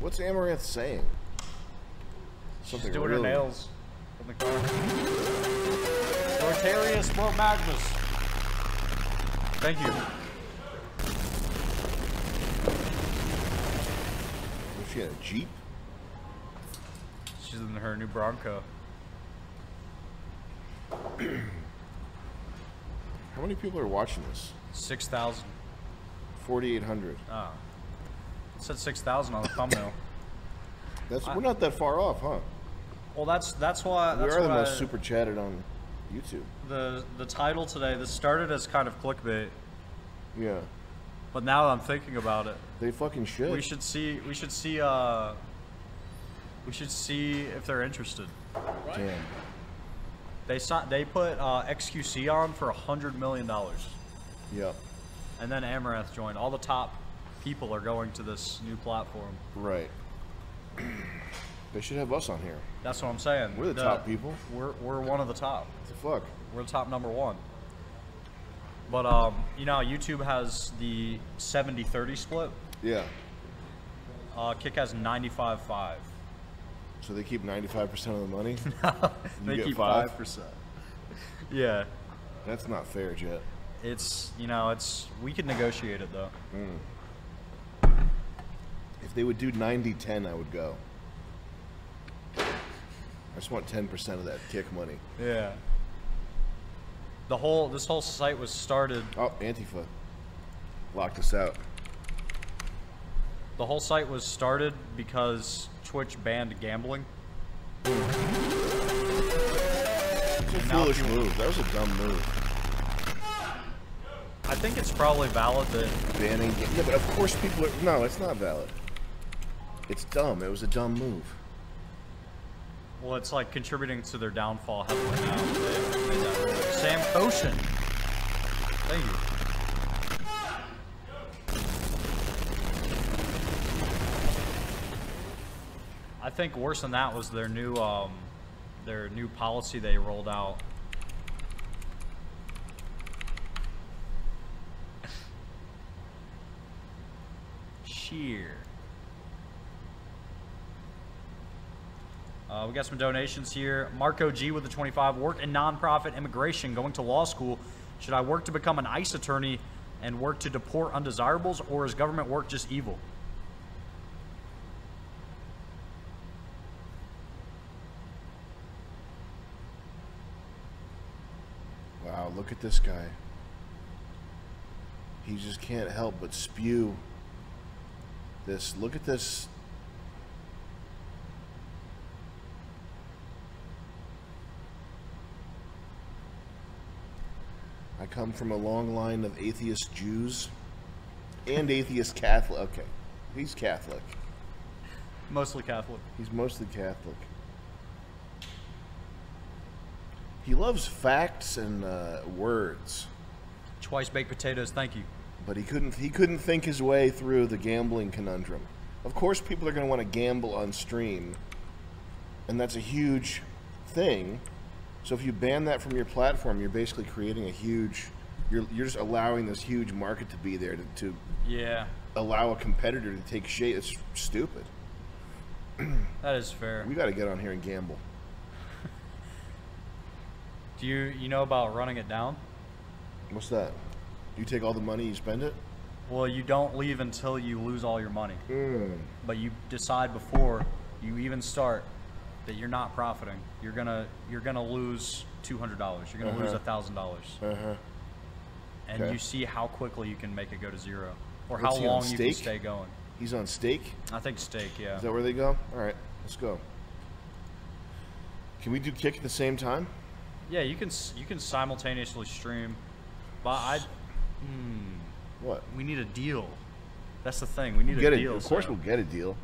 What's Amouranth saying? Something She's doing her nails in the car. Rotarius Bro Magnus. Thank you. Was she in a Jeep? She's in her new Bronco. How many people are watching this? 6,000. 4,800. Oh. Ah. It said 6,000 on the thumbnail. That's I- we're not that far off, huh? Well, that's that's why We that's are the what most I- super chatted on YouTube. the the title today. This started as kind of clickbait, Yeah, but now that I'm thinking about it, they fucking should. we should see we should see uh we should see if they're interested. Damn. They saw, they put uh, XQC on for a hundred million dollars, Yep. and then Amouranth joined. All the top people are going to this new platform. Right. they should have us on here. That's what I'm saying. We're the top people. We're we're one of the top. What the fuck? We're the top number one. But um, you know, YouTube has the 70-30 split. Yeah. Uh, Kick has 95-5. So they keep 95% of the money? no, They keep five? 5%. Yeah, That's not fair, Jet. it's you know it's we could negotiate it though. If they would do 90-10, I would go. I just want 10% of that kick money. Yeah. The whole this whole site was started. Oh, Antifa. Locked us out. The whole site was started because Twitch banned gambling. Foolish move. That was a dumb move. I think it's probably valid that Banning. Yeah, but of course people are. No, it's not valid. It's dumb. It was a dumb move. well, it's like contributing to their downfall. Sam Koshin. Thank you. I think worse than that was their new um, their new policy they rolled out. Sheer. Uh, we got some donations here. Marco G with the 25. Work in nonprofit immigration, going to law school. Should I work to become an ICE attorney and work to deport undesirables, or is government work just evil? Wow, look at this guy. He just can't help but spew this. Look at this. I come from a long line of atheist Jews and atheist Catholic. Okay, he's Catholic. Mostly Catholic. He's mostly Catholic. He loves facts and uh, words, Twice baked potatoes, thank you. but he couldn't. He couldn't think his way through the gambling conundrum. Of course, people are going to want to gamble on stream, and that's a huge thing. So if you ban that from your platform, you're basically creating a huge. You're you're just allowing this huge market to be there to, to Yeah, allow a competitor to take shape. It's stupid. that is fair. We got to get on here and gamble. Do you you know about running it down? What's that? You take all the money, you spend it. Well, you don't leave until you lose all your money. Hmm. But you decide before you even start that you're not profiting. You're gonna you're gonna lose two hundred dollars. You're gonna lose Uh-huh. a thousand dollars, Uh huh. and okay. you see how quickly you can make it go to zero, or What's how long you can stay going. He's on stake. I think stake, yeah. Is that where they go? All right, let's go. Can we do kick at the same time? Yeah, you can you can simultaneously stream, but I What? we need a deal. That's the thing. We need Get a deal. Of course, so- we'll get a deal.